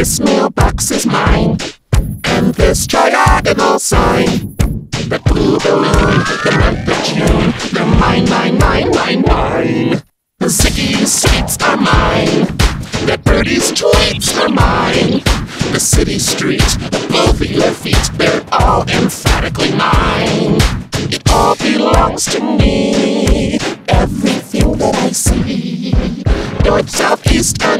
This mailbox is mine. And this diagonal sign. The blue balloon, the month of June. The mine, mine, mine, mine, mine. The Ziggy's sweets are mine. the birdie's tweets are mine. The city streets, both of your feet, they're all emphatically mine. It all belongs to me. Everything that I see. North, south, east, and.